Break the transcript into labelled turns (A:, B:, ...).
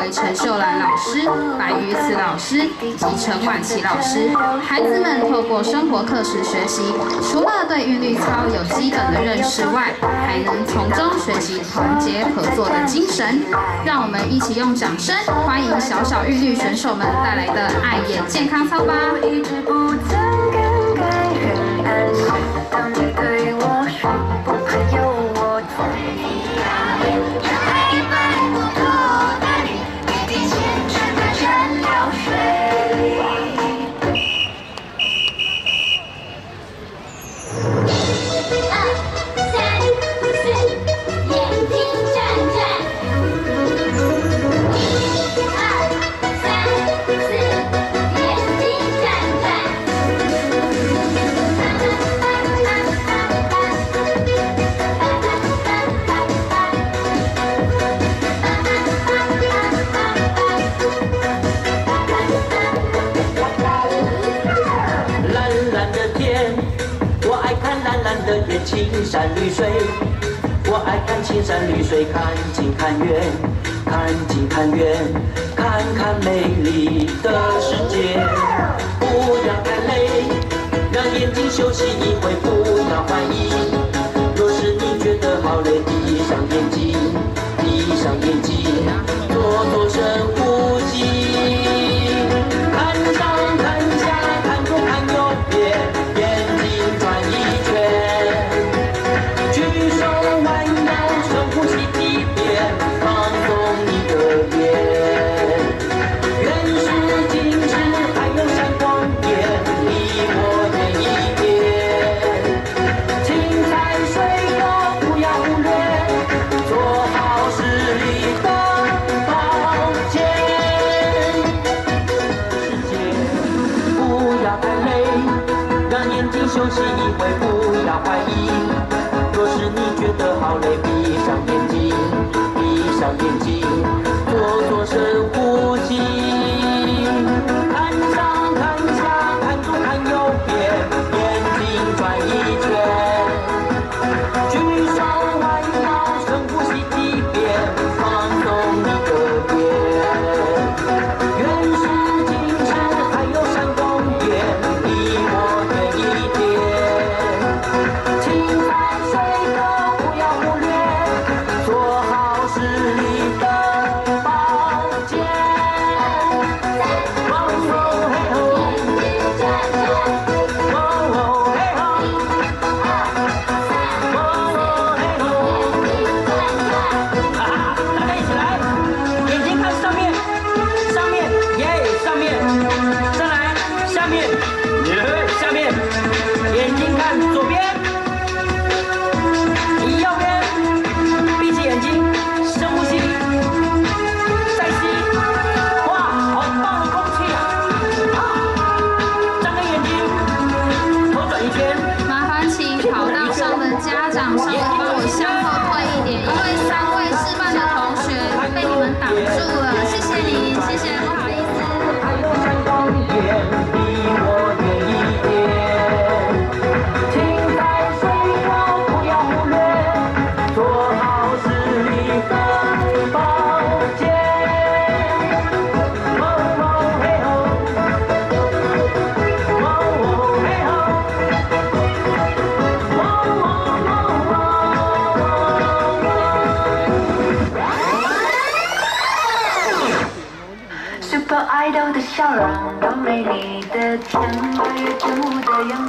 A: 为陈秀兰老师、白瑜慈老师及陈婉琪老师。孩子们透过生活课时学习，除了对韵律操有基本的认识外，还能从中学习团结合作的精神。让我们一起用掌声欢迎小小韵律选手们带来的爱眼健康操吧！
B: 青山绿水，我爱看青山绿水，看近看远，看近看远，看看美丽休息一会，不要怀疑。左边你右边闭起眼睛深呼吸再吸哇好棒的空气啊！好张开眼睛左转一圈。麻烦请跑道上的家长稍微帮我向后退一点因为三位示范的同学被你
C: 们挡住笑容，多美丽的天，八月正午的阳光。